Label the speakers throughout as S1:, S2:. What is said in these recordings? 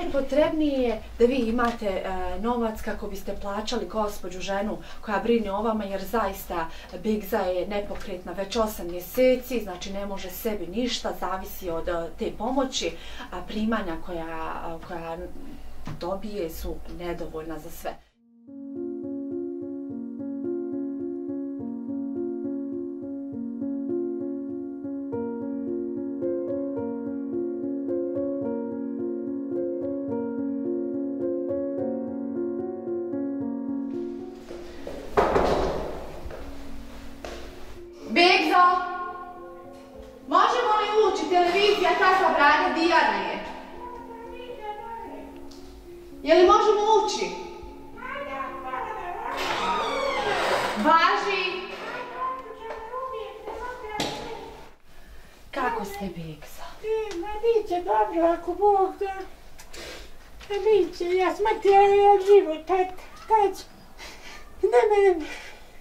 S1: najpotrebnije je da vi imate e, novac kako biste plaćali gospođu ženu koja brine o vama, jer zaista Bigza je nepokretna već 8 mjeseci, znači ne može sebi ništa, zavisi od e, te pomoći, a primanja koja, koja dobije su nedovoljna za sve.
S2: Ja ta sa brade Dijana je.
S1: Je li možemo ući? Važi! Kako ste, Biksa?
S2: Ma, bit dobro, ako Bog da... Ma, bit ja smrti, ja je život, tad, tad. Ne, ne.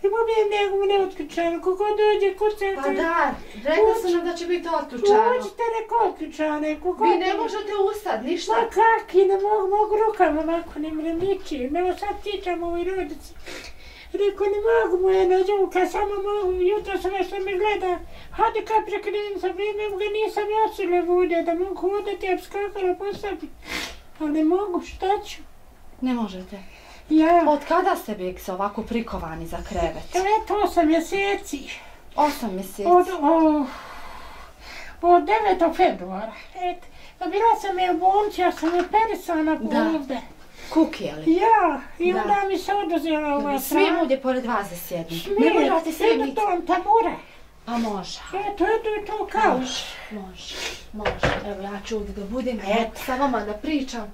S2: Ubijem nego ne otključano, kako dođe kuće...
S1: Pa da, rekla sam nam da će biti otključano.
S2: Uđite neko otključano, kako...
S1: Vi ne možete ustad, ništa.
S2: Ma kaki, ne mogu, mogu rukama, ovako ne mrem niči. Evo sad tičam ovoj rodici. Rekao, ne mogu moja nađuka, samo mogu, jutro sam nešto mi gleda. Hadi kad prekrenim sa vrijeme, ga nisam jasile vode, da mogu hodati, abskakala postaviti. Ali ne mogu, šta ću?
S1: Ne možete.
S2: Ja.
S1: Od kada ste Bix ovako prikovani za krevet?
S2: Eto, osam mjeseci.
S1: Osam mjeseci?
S2: Od, o, od 9. februara. Et, a bila sam je u bolnici, ja sam je perisana ovdje.
S1: Kuki, ali?
S2: Ja, i da. onda mi se oduzela ova
S1: strana. Smijem ovdje pored vas da sjedni.
S2: Smijem, ne možete sjedniti. Smijem, to tabure.
S1: Pa može.
S2: Eto, eto, to kao.
S1: Može, može, može. Evo, ja ću ovdje da budem, eto, sa vama da pričam.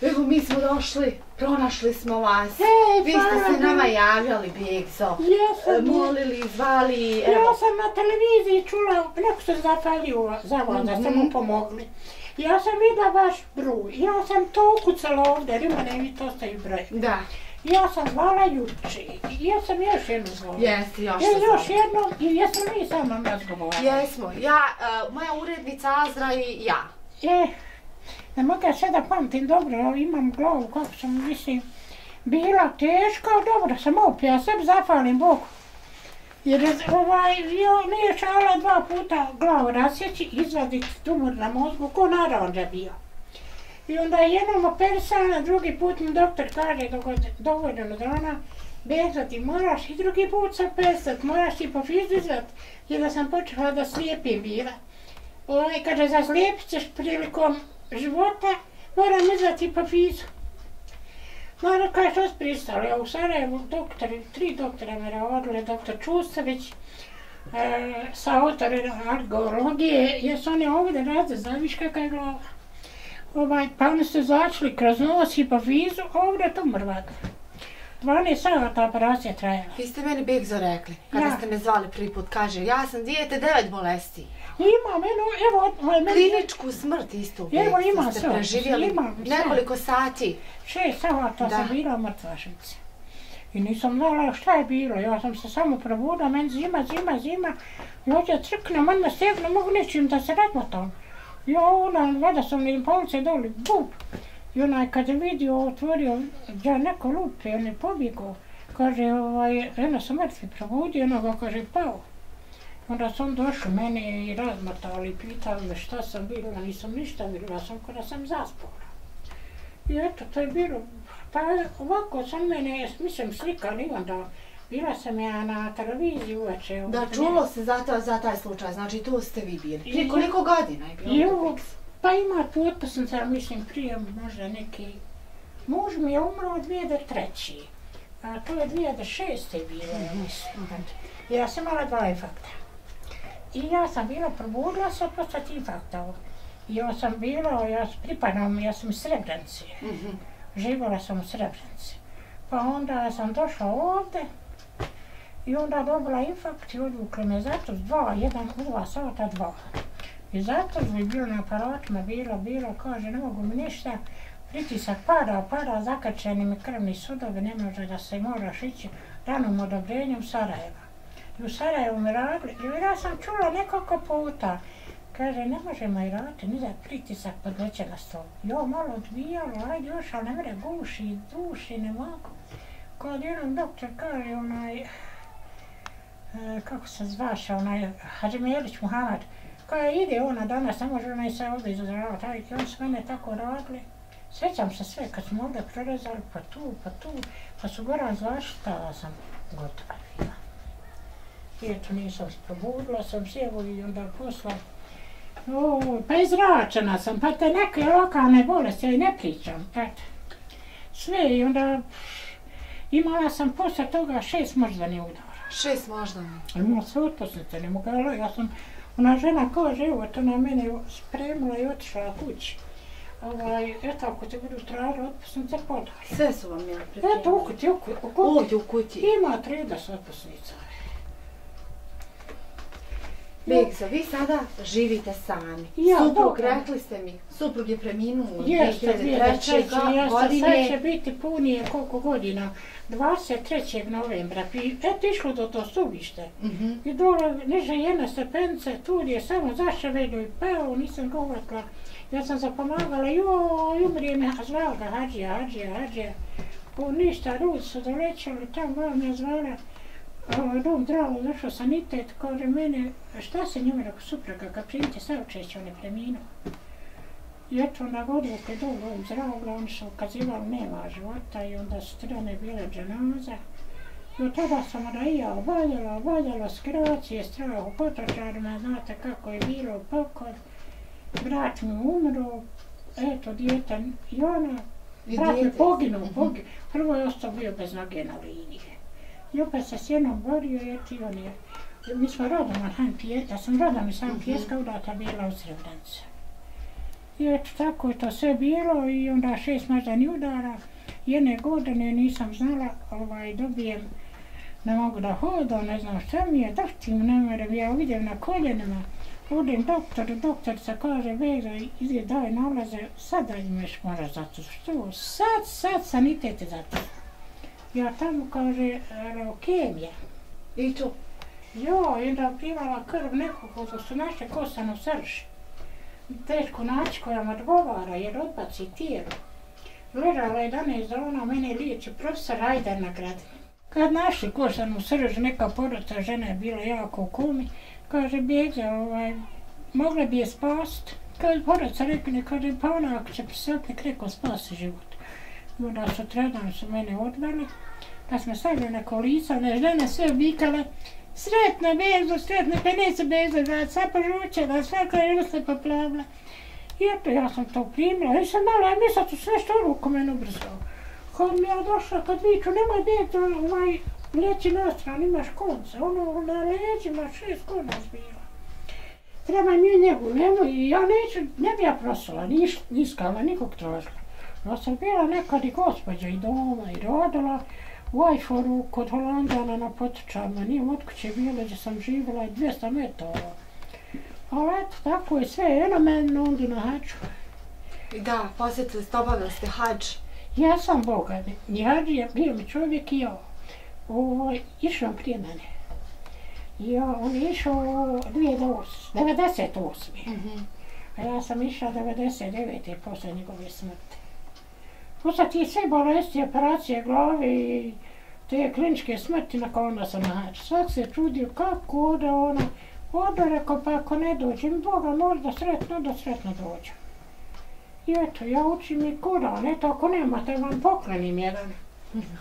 S1: Evo mi smo došli, pronašli smo vas.
S2: Ej,
S1: Vi ste se nama javljali, Bigzo.
S2: Jesam.
S1: Molili, zvali.
S2: Evo. Ja sam na televiziji čula, neko se zafalio za vas, da ste mu mhm. pomogli. Ja sam videla vaš broj. Ja sam to ukucala ovdje, jer ima ne vi to staje broj.
S1: Da.
S2: Ja sam zvala juče. Ja sam još jednu zvala.
S1: Jesi, još
S2: ja, još jednu. I jesmo mi sa mnom razgovorili.
S1: Jesmo. Ja, uh, moja urednica Azra i ja.
S2: E, Ne mogu ja da pamtim dobro, imam glavu kako sam, mislim, bila teška, dobro sam opija, sebi zafalim Bogu. Jer ovaj, jo, nije šala dva puta glavu rasjeći, izvaditi tumor na mozgu, ko naranđa bio. I onda jednom operisana, drugi put mi doktor kaže dovoljno dana, bezati moraš i drugi put se pesat, moraš i pofizizat. jer da sam počela da slijepim bila. Ovaj, kaže, zaslijepit ćeš prilikom života, moram izvati po fizu. Mora kaj što spristali, a u Sarajevu doktori, tri doktora me ravodile, doktor Čustović, e, sa autorem argeologije, jesu oni ovdje razde, znaš kakva je glava. Ovaj, pa oni su začeli kroz nos i po fizu, ovdje to mrvada. 12 sata operacija trajala.
S1: Vi ste meni Bigzo rekli, kada ja. ste me zvali prvi put, kaže, ja sam dijete devet bolesti.
S2: Imam, eno, evo, ovaj,
S1: meni... Kliničku smrt isto u
S2: Evo, ima
S1: ste preživjeli
S2: imam,
S1: nekoliko sati.
S2: Šest sata da. sam bila mrtva švica. I nisam znala šta je bilo, ja sam se samo probudila, meni zima, zima, zima. Lođa crknem, on me stegnu, mogu nečim da se razmotam. Ja, ona, vada sam mi police doli, bup. I onaj, kad je vidio, otvorio, ja neko lupi, on je pobjegao. Kaže, ovaj, eno sam mrtvi probudio, ono ga kaže, pao. Onda sam došao mene i razmrtali, pitali me šta sam bila, nisam ništa bila, ja sam kada sam zaspala. I eto, to je bilo, pa ovako sam mene, mislim, slikali onda, bila sam ja na televiziji uveče.
S1: Da, čulo se za, to, za taj slučaj, znači tu ste vi bili. Prije koliko godina je bilo?
S2: I pa ima potpisnica, mislim, prije možda neki, muž mi je umro od 2003. A to je 2006. bilo, -hmm. mislim. Ja sam imala dva infarkta. I ja sam bila probudila se posle tih faktova. I ja sam bila, ja pripadam, ja sam iz Srebrenice. Mm -hmm. Živala sam u Srebrenici. Pa onda sam došla ovde i onda dobila infakt i odvukli me zato dva, jedan, u dva sata, dva. I zato bi bilo na aparatima, bilo, bilo, kaže, ne mogu mi ništa, pritisak pada, pada, zakačeni mi krvni sudovi, ne može da se moraš ići ranom odobrenjem Sarajeva. I u Sarajevu mi radili, i ja sam čula nekoliko puta, Kaže, ne možemo i raditi, ni da pritisak podleće na stol. Jo, malo odbijalo, ajde još, ali ne mre, guši, duši, ne mogu. Kad jedan doktor kaže, onaj, e, kako se zvaša, onaj, Hadži Melić Muhamad, koja ide ona danas, ne može ona i se ovdje izazravati, aj, on su mene tako radili. Sjećam se sve, kad smo ovdje prorezali, pa tu, pa tu, pa su Goran zvašta, sam gotova bila. I eto, nisam se probudila, sam sjevo i onda posla. O, pa izračena sam, pa te neke lokalne bolesti, ja i ne pričam, eto. Sve i onda imala sam posle toga šest moždani udara.
S1: Šest možda.
S2: Imala sve otpusnice, ne mogla, ja sam, ona žena kaže, evo, to na mene spremila i otišla kući ovaj, eto, ako te budu tražili otpusnice, podaj.
S1: Sve su vam jel pripremili?
S2: Eto, u kući, u kući.
S1: Ovdje u kući.
S2: Ima 30 otpusnica.
S1: Begza, vi sada živite sami.
S2: Ja,
S1: Suprug,
S2: dobro.
S1: rekli ste mi, suprug je preminuo
S2: Jeste,
S1: 2003.
S2: jeste, jeste, sad
S1: godine.
S2: će biti punije koliko godina. 23. novembra, i eto išlo do to subište.
S1: Mhm.
S2: I dole, niže jedna stepence, tu je samo zašavelio i peo, nisam ga uvatila. Ja sam zapomagala, joj, umrije me, a zvala ga Hadžija, Hadžija, Hadžija. O, ništa, ljudi su dolećali, tamo bila me zvala, ovaj, dom zdravo, došao sanitet, kaže mene, šta se njome rekao supruga, kad primite saučešće, on je preminuo. I eto, onda godinu pred dom zdravlja, oni su ukazivali, nema života i onda su strane bile dženaza. I od tada sam onda i ja obaljala, obaljala skracije, strah u potrošarima, znate kako je bilo pokoj. Brat mi umro, eto, djeta i ona, brat mi poginuo,
S1: Mhm.
S2: poginuo. Prvo je ostao bio bez noge na liniji. I opet se s jednom borio, i eto, i on je. Mi smo rodom od Han ja sam rodom iz Han
S1: Mhm.
S2: Pijeska, udata bila u Srebrenicu. I eto, tako je to sve bilo i onda šest moždani udara. Jedne godine nisam znala, ovaj, dobijem, ne mogu da hodam, ne znam šta mi je, drhtim, ne merem, ja idem na koljenima. Odem doktoru, doktorica kaže, Vera, ide, daj nalaze, sada imaš mora zato. Što? Sad, sad sanitet je zato. Ja tamo kaže, ono, leukemija.
S1: I to?
S2: Jo, i primala krv nekog ko su naše kosano srž. Teško naći koja vam odgovara jer odbaci tijelo. Gledala je danas ona mene liječi profesor Ajdar na gradu. Kad našli kosanu srž, neka porota žena je bila jako u komi, kaže bjegza, ovaj, mogla bi je spast. Kad porota rekli, kaže, pa ona ako će prisatnik, rekao spasi život. I onda su tredan su mene odveli, pa smo stavili na kolica, one žene sve vikale, Sretna Bezo, sretna pa neće Bezo, da sva požućena, svaka je se poplavila. I eto, ja sam to primila, i sam mala, ja mislila su sve što ruku mene ubrzao. Kad mi ja došla, kad viču, nemoj bezo, ovaj, leći na stran, imaš konce, ono, na leđima šest konac bila. Treba mi njegu, nemoj, i ja neću, ne bi ja prosila, niš, niskala, nikog tražila. Ja sam bila nekad i gospođa i doma i rodila, u Ajforu kod Holandana na potočama, nijem od kuće bilo gdje sam živjela 200 metara. Ali eto, tako je sve, eno meni onda na haču.
S1: I da, posjetili ste, obavili ste hađ.
S2: Ja sam Boga, ja bio mi čovjek i ja. Ovaj, išao prije mene. Ja, on je išao 2008, 98.
S1: Mhm.
S2: A ja sam išla 99. posle njegove smrti. Posle ti sve bolesti, operacije glave i te kliničke smrti na kona sam nađe. Svak se čudio kako ode ona. Ode, rekao, pa ako ne dođem, Boga možda sretno, da sretno dođem. I eto, ja učim i kuda, ne to ako nemate, vam poklonim jedan.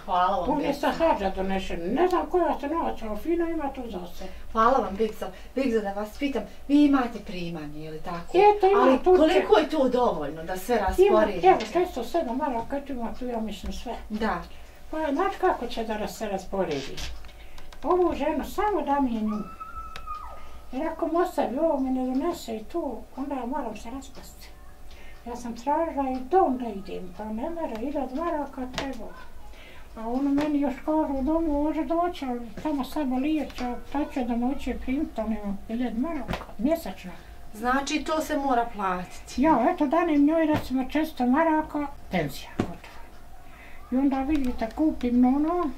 S1: Hvala vam,
S2: je sa hađa donešen, ne znam koja se noć, ali fino ima to za se.
S1: Hvala vam, Begza. Begza, da vas pitam, vi imate primanje, ili tako?
S2: Eto, ima
S1: Ali
S2: tu...
S1: koliko je to dovoljno da sve
S2: Ima,
S1: rasporedite?
S2: evo, 607 maraka, tu ima tu, ja mislim, sve.
S1: Da.
S2: Pa, znaš kako će da se rasporedi? Ovu ženu samo da mi je nju. Jer ako mu ostavi ovo mi ne donese i tu, onda ja moram se raspasti. Ja sam tražila i dom da idem, pa ne mera, iljad maraka treba. A ono meni još kaže u domu može doći, ali tamo samo lijeća, ta će da moće primiti, to nema iljad maraka, mjesečno.
S1: Znači, to se mora platiti.
S2: Ja, eto, danem njoj recimo 400 maraka, penzija, gotovo. I onda vidite, kupim ono,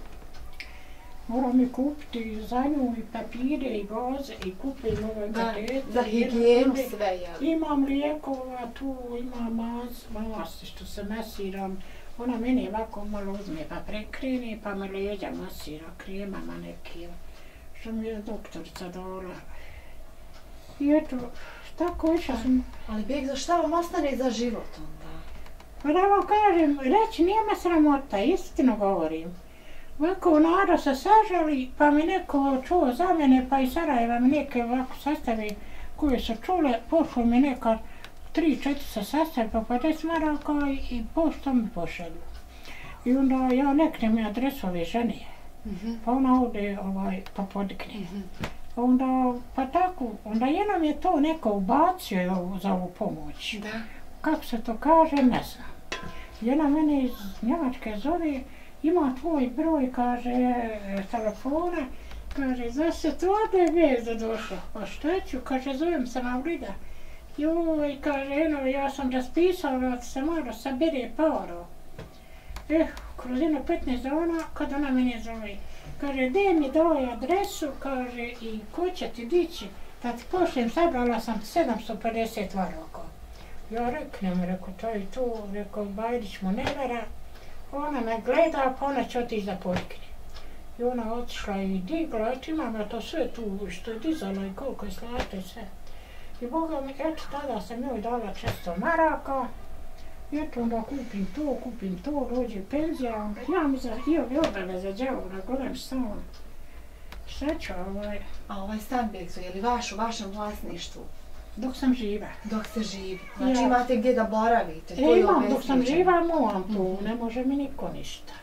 S2: Moram mi kupiti za nju i papire i goze i kupim ove katete.
S1: za higijenu sve, jel?
S2: Imam lijekova tu, imam mas, masti što se masiram. Ona meni ovako malo uzme pa prekreni pa me leđa masira kremama nekim. Što mi je doktorica dala. I eto, tako išla sam.
S1: Ali bijeg za šta vam ostane za život onda?
S2: Pa da vam kažem, reći nije me sramota, istino govorim. Ovako narod se sažali, pa mi neko čuo za mene, pa i Sarajeva mi neke ovako sastavi koje su čule, pošlo mi neka tri, četiri se sastavi, pa 50 maraka i, pošto mi pošalju. I onda ja neknem adresu ove žene,
S1: Mhm.
S2: pa ona ode ovaj, pa podigne. Onda, pa tako, onda jednom je to neko ubacio ovu- za ovu pomoć
S1: Da.
S2: kako se to kaže, ne znam. Jedna mene iz Njemačke zove, ima tvoj broj, kaže, telefona, kaže, zašto to je vijezda došla? Pa šta ću, kaže, zovem se Maurida. Joj, kaže, eno, ja sam raspisao, ono da se mora sabere paro. Eh, kroz jedno 15 dana, kad ona mene zove, kaže, gdje mi dao adresu, kaže, i ko će ti dići, da ti pošljem, sabrala sam 750 varoko. Ja reknem, reko, to je tu, reko, Bajrić mu ne vera. Ona me gleda, pa ona će otići da polikne. I ona otišla i digla, eto imam ja to sve tu, što je dizala i koliko je slate sve. I Boga mi, eto, tada sam joj dala 400 maraka. I eto, onda kupim to, kupim to, dođe penzija, onda ja mi za, i ove obaveze džavu, na golem stan. Šta ću, ovaj,
S1: A ovaj stan Begzo, je li vaš u vašem vlasništvu?
S2: dok sam živa.
S1: Dok se živi. Znači
S2: Ja.
S1: imate gdje da boravite. to
S2: E, imam, dok sam živa, moram tu,
S1: Mhm.
S2: ne može mi niko ništa.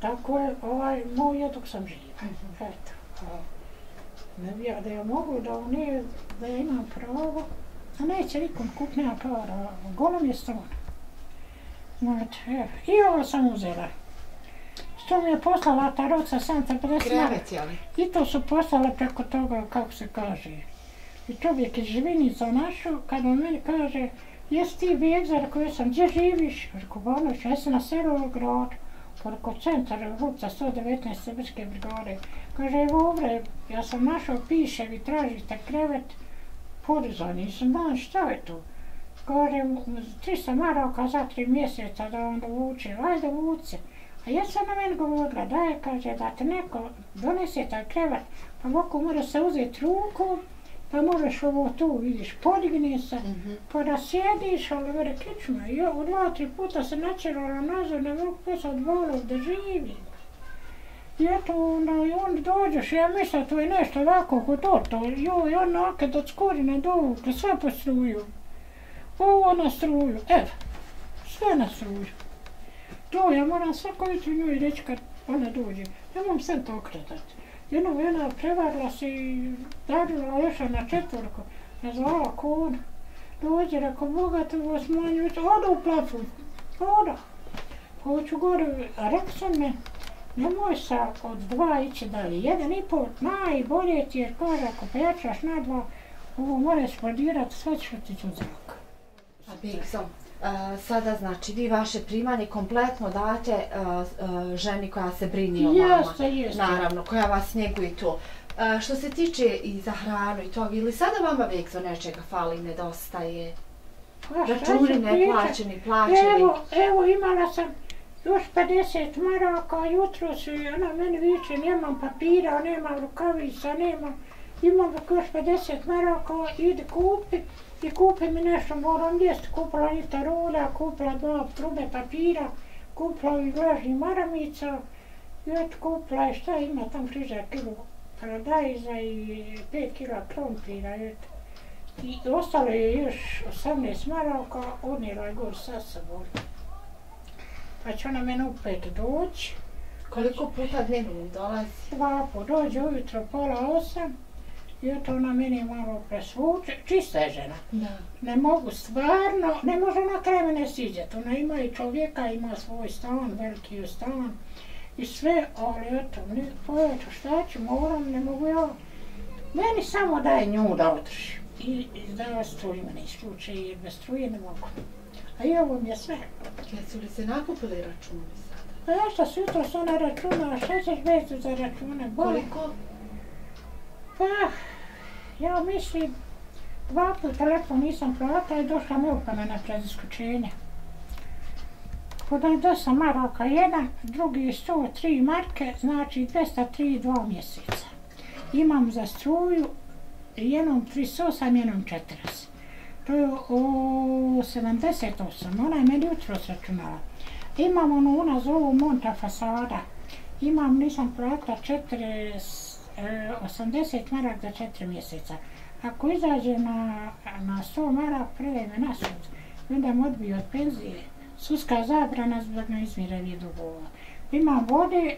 S2: Tako je, ovaj, moj je dok sam živa.
S1: Mhm.
S2: Eto, a, ne bi ja da ja mogu, da ne, da ja imam pravo, a neće nikom kup, nema para, golem je stan. Znate, evo, i ovo sam uzela. Što mi je poslala ta roca 750 maraka.
S1: Krevet, je li?
S2: I to su poslale preko toga, kako se kaže. I čovjek iz Živinica našao, kad on meni kaže, jesi ti Begzar koji sam, gdje živiš? Rekao, Banović, ja sam na selu u gradu, preko centra, Ruca 119 Srpske brigade. Kaže, evo ovdje, ja sam našao, piše, vi tražite krevet, podizan, nisam dan, šta je to? Kaže, 300 maraka za tri mjeseca da onda vuče, ajde vuce. A ja sam na meni govorila, da kaže, da te neko donese taj krevet, pa mogu mora se uzeti ruku, pa možeš ovo tu, vidiš, podigne se,
S1: Mhm.
S2: pa da sjediš, ali vere kičma, ja u dva, tri puta se načerala nazad, ne mogu posad volov da živim. I eto, onda i on dođeš, ja mislim, to je nešto ovako kod to, to, joj, ono, kad od skorine dovukle, sve po struju. Ovo na struju, evo, sve na struju. To ja moram svako jutro njoj reći kad ona dođe, ja moram sve to okretat. Jednom jedna prevarila se i dadila leša na četvorku, nazvala kona. Dođe, rekao, Boga te vas manju, oda u plafon, oda. Hoću gore, a rekao sam me, nemoj sa od dva ići dalje, jedan i pol, najbolje ti je, kaže, ako pečaš pa na dva, ovo mora eksplodirat, sve ću ti u zrak.
S1: A Begzo, sam sada znači vi vaše primanje kompletno date ženi koja se brini o vama.
S2: Jeste, jeste.
S1: Naravno, koja vas njeguje to. A, što se tiče i za hranu i toga, ili sada vama Begzo nečega fali, nedostaje?
S2: Pa
S1: Računi neplaćeni, plaćeni.
S2: Evo, evo imala sam još 50 maraka, jutro su i ona meni viče, nemam papira, nemam rukavica, nemam, imam još 50 maraka, ide kupi i kupi mi nešto, moram jesti, kupila lita rulja, kupila dva trube papira, kupila i vlažni maramica, i eto kupila je šta ima tam frižar kilo paradajza i 5 kila krompira, eto. I ostalo je još 18 maraka, odnijela je gor sa sobom. Pa će ona mene opet doći,
S1: Koliko puta dnevno dolazi?
S2: dva po dođe ujutro pola osam, i eto ona meni malo presvuče, čista je žena.
S1: Da.
S2: Ne mogu stvarno, ne može na kraj mene siđati. Ona ima i čovjeka, ima svoj stan, veliki je stan i sve, ali eto, ne, pa eto, šta ću, moram, ne mogu ja. Meni samo daje nju da održim. I, i da struju me ne isključe, jer bez struje ne mogu. A i ovo mi je sve.
S1: Jesu li se nakupili računi sada?
S2: Pa ja što se jutro sam na računa, šta ćeš bez za račune? Boli.
S1: Koliko?
S2: Pa, ja mislim, dva put telefon nisam platila i došla mi upomena pred isključenje. Podam je 10 maraka jedan, drugi 103 marke, znači 203 dva mjeseca. Imam za struju jednom 38, jednom 40. To je o 78, ona je meni jutro sračunala. Imam ono, ona zovu monta fasada. Imam, nisam platila e, 80 marak za 4 mjeseca. Ako izađe na, na 100 marak, preve me na sud. Onda me odbio od penzije. Suska zabrana zbog neizmirenih dugova. Imam vode,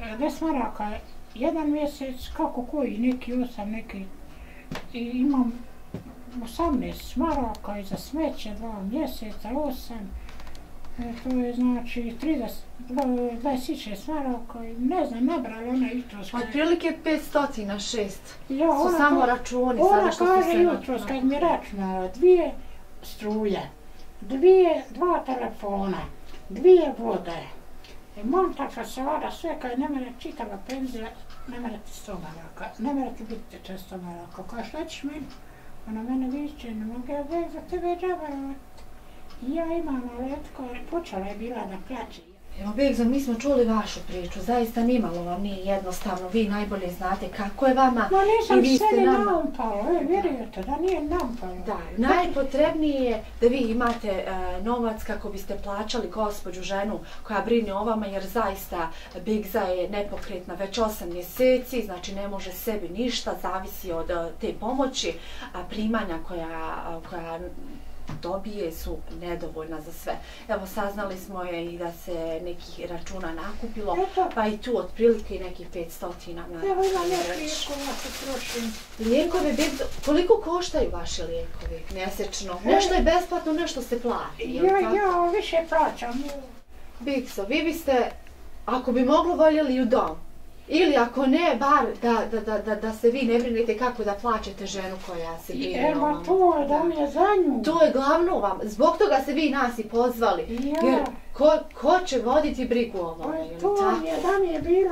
S2: e, 10 maraka jedan mjesec, kako koji, neki 8, neki... I imam 18 maraka i za smeće, dva mjeseca, 8. E, to je znači 30, 26 maraka, ne znam, nabrala ona jutro.
S1: Od prilike 500 na 6.
S2: Ja,
S1: Su
S2: ona
S1: samo
S2: ka-
S1: računi
S2: Ona
S1: sada što
S2: kaže
S1: se
S2: jutro, kad mi računala, dvije struje, dvije, dva telefona, dvije vode, i monta fasada, sve kad ne mene čitava penzija, ne mene ti sto maraka, ne mene ti biti često maraka. Kao šta ćeš meni? Ona mene viče, ne mogu ja već za tebe džabarovat. I ja imam aletko, počela je bila da plaće.
S1: Evo Begza, mi smo čuli vašu priču, zaista nimalo vam nije jednostavno, vi najbolje znate kako je vama
S2: Ma
S1: i
S2: nisam
S1: vi ste nama.
S2: naumpalo, e, vjerujete da nije naumpalo.
S1: Da, najpotrebnije je da vi imate e, novac kako biste plaćali gospođu ženu koja brine o vama jer zaista Bigza je nepokretna već 8 mjeseci, znači ne može sebi ništa, zavisi od e, te pomoći, a primanja koja, koja dobije su nedovoljna za sve. Evo saznali smo je i da se nekih računa nakupilo,
S2: Eto.
S1: pa i tu otprilike i nekih 500 na
S2: Evo ima neki
S1: reći.
S2: lijekova se trošim.
S1: Lijekove, koliko koštaju vaši lijekovi mjesečno? Nešto je besplatno, nešto se plati,
S2: Ja, ja više plaćam.
S1: Bigzo, vi biste, ako bi moglo, voljeli u dom. Ili ako ne, bar da, da, da, da, da se vi ne brinete kako da plaćate ženu koja se brine
S2: Evo
S1: vama.
S2: to da mi je za nju.
S1: To je glavno vam. Zbog toga se vi nas i pozvali.
S2: Ja.
S1: Jer ko, ko će voditi brigu o
S2: Pa
S1: vama?
S2: je
S1: ili
S2: to
S1: tako?
S2: mi je da mi je bilo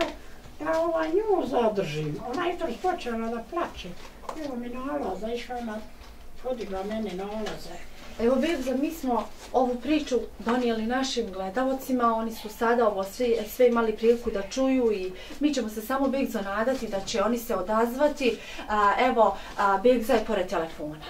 S2: da ova nju zadržim. Ona je to počela da plače. Evo mi nalaza, išla ona podigla mene nalaze.
S1: Evo Bebza, mi smo ovu priču donijeli našim gledalcima, oni su sada ovo sve, sve imali priliku da čuju i mi ćemo se samo Bebzo nadati da će oni se odazvati. A, evo, a, Bebza je pored telefona.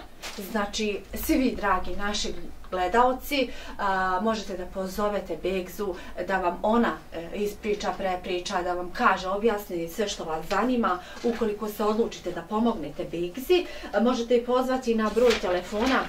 S1: Znači, svi vi, dragi naši gledalci, a, možete da pozovete Begzu, da vam ona e, ispriča, prepriča, da vam kaže, objasni sve što vas zanima. Ukoliko se odlučite da pomognete Begzi, a, možete i pozvati na broj telefona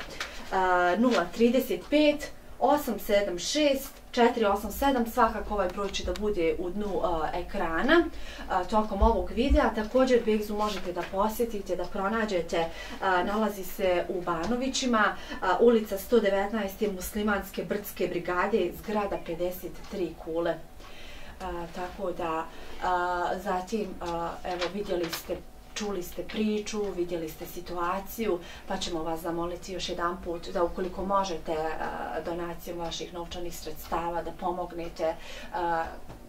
S1: 035 876 487, svakako ovaj broj će da bude u dnu uh, ekrana uh, tokom ovog videa. Također Begzu možete da posjetite, da pronađete, uh, nalazi se u Banovićima, uh, ulica 119. muslimanske brdske brigade, zgrada 53 kule. Uh, tako da, uh, zatim, uh, evo vidjeli ste čuli ste priču, vidjeli ste situaciju, pa ćemo vas zamoliti još jedan put da ukoliko možete eh, donacijom vaših novčanih sredstava da pomognete uh,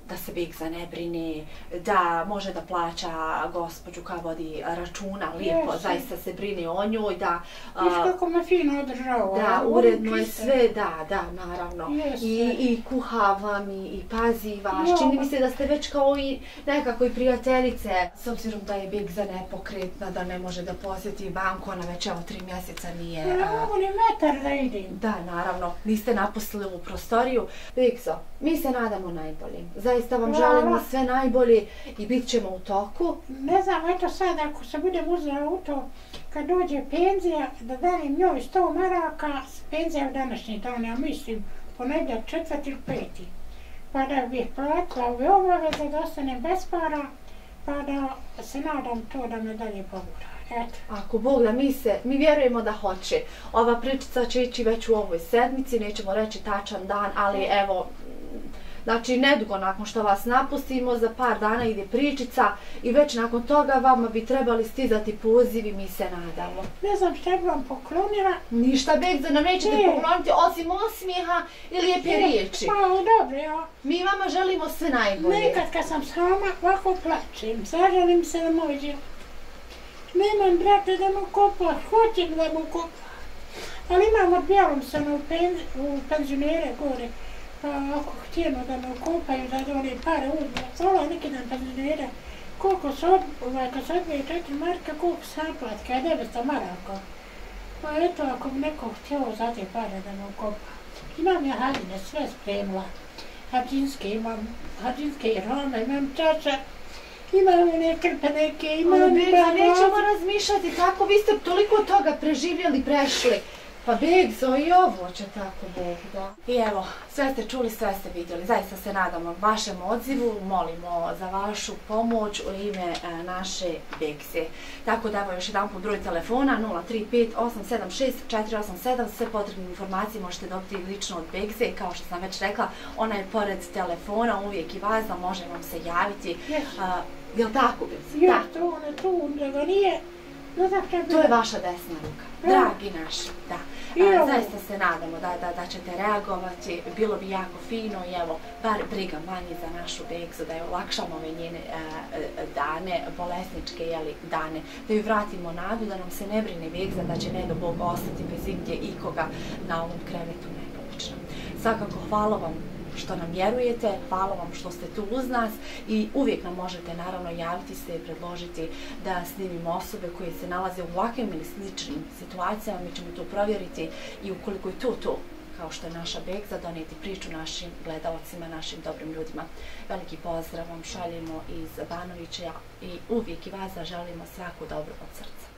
S1: da se Bigza ne brini, da može da plaća gospođu koja vodi računa, lijepo,
S2: Jesi.
S1: zaista se brini o njoj, da,
S2: Viš kako me fino održava.
S1: da uredno je sve, da, da, naravno. I, I kuha vam i, i pazi vas.
S2: Jo.
S1: Čini mi se da ste već kao i nekako i prijateljice. S obzirom da je Bigza nepokretna, da ne može da posjeti banku, ona već evo tri mjeseca nije...
S2: Ne mogu ni metar da idem.
S1: Da, naravno, niste napustili u prostoriju. Bigzo, mi se nadamo najboljim. Zaista vam
S2: Hvala.
S1: želimo sve najbolje i bit ćemo u toku.
S2: Ne znam, eto sad ako se budem uzela u to, kad dođe penzija, da dajem njoj 100 maraka, penzija u današnji dan, ja mislim, ponedljak četvrti ili peti. Pa da bih platila ove obaveze, da ostanem bez para, pa da se nadam to da me dalje pogura. Eto.
S1: Ako Bog da mi se, mi vjerujemo da hoće. Ova pričica će ići već u ovoj sedmici, nećemo reći tačan dan, ali evo, Znači, nedugo nakon što vas napustimo, za par dana ide pričica i već nakon toga vama bi trebali stizati pozivi, mi se nadamo.
S2: Ne znam šta bi vam poklonila.
S1: Ništa, Begza, nam nećete
S2: Ne.
S1: pokloniti osim osmijeha i lijepe riječi.
S2: Pa, dobro, ja.
S1: Mi vama želimo sve najbolje.
S2: Nekad kad sam sama, ovako plačem. Zažalim se na moj život. Nemam brata da mu kopa, hoćem da mu kopa. Ali imam od Bjelomsona u, pen, u penzionere gore. Pa ako htjeno da me ukopaju za one pare uzme, zola neki dan penzionera. Koliko se od, ovaj, kad se odbije četiri marka, koliko se naplati, kada je 900 maraka. Pa eto, ako bi neko htio za te pare da me ukopa. Imam ja haljine, sve spremila. Hađinske imam, hađinske i rome, imam čača, imam one krpe neke, imam...
S1: Ali Begza,
S2: imam
S1: nećemo razmišljati tako, vi ste toliko toga preživjeli, prešli. Pa Begzo, i ovo će tako Bog, da. I evo, sve ste čuli, sve ste vidjeli. Zaista se nadamo vašem odzivu, molimo za vašu pomoć u ime e, naše Begze. Tako da evo još jedan put broj telefona 035 876 487. Sve potrebne informacije možete dobiti lično od Begze. Kao što sam već rekla, ona je pored telefona uvijek i vas, da može vam se javiti. A, jel tako, Begze?
S2: Ja, to on je tu, nego nije.
S1: To je vaša desna ruka. Dragi naši, da. A, zaista se nadamo da, da, da ćete reagovati. Bilo bi jako fino i evo, bar briga manje za našu Begzu, da je olakšamo ove njene e, e, dane, bolesničke jeli, dane, da ju vratimo nadu, da nam se ne brine Begza, da će ne do Bog ostati bez igdje ikoga na ovom krevetu nepomičnom. Svakako hvala vam što nam vjerujete, hvala vam što ste tu uz nas i uvijek nam možete naravno javiti se i predložiti da snimimo osobe koje se nalaze u ovakvim ili sličnim situacijama, mi ćemo to provjeriti i ukoliko je to to, kao što je naša Begza, donijeti priču našim gledalcima, našim dobrim ljudima. Veliki pozdrav vam šaljemo iz Banovića i uvijek i vas zaželimo svaku dobro od srca.